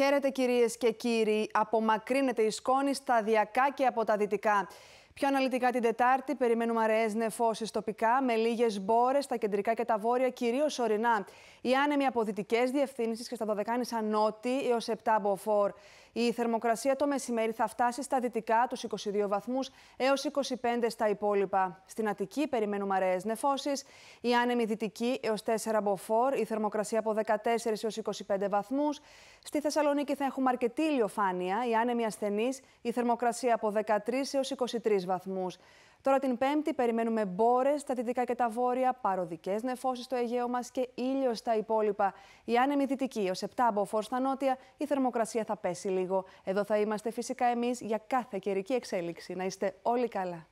Χαίρετε κυρίες και κύριοι. Απομακρύνεται η σκόνη σταδιακά και από τα δυτικά. Πιο αναλυτικά την Τετάρτη περιμένουμε αραιές νεφώσεις τοπικά με λίγες μπόρες στα κεντρικά και τα βόρεια, κυρίως ορεινά. Οι άνεμοι από δυτικές διευθύνσεις και στα Δωδεκάνησα νότι έως 7 μποφόρ. Η θερμοκρασία το μεσημέρι θα φτάσει στα δυτικά τους 22 βαθμούς έως 25 στα υπόλοιπα. Στην Αττική περιμένουμε αραιές νεφώσεις. Η άνεμοι δυτική έως 4 μποφόρ. Η θερμοκρασία από 14 έως 25 βαθμούς. Στη Θεσσαλονίκη θα έχουμε αρκετή ηλιοφάνεια. Η άνεμοι ασθενείς. Η θερμοκρασία από 13 έως 23 βαθμούς. Τώρα την Πέμπτη περιμένουμε μπόρες στα δυτικά και τα βόρεια, παροδικές νεφώσεις στο Αιγαίο μας και ήλιο στα υπόλοιπα. Η άνεμη δυτική ω 7 μποφόρ στα νότια, η θερμοκρασία θα πέσει λίγο. Εδώ θα είμαστε φυσικά εμείς για κάθε καιρική εξέλιξη. Να είστε όλοι καλά.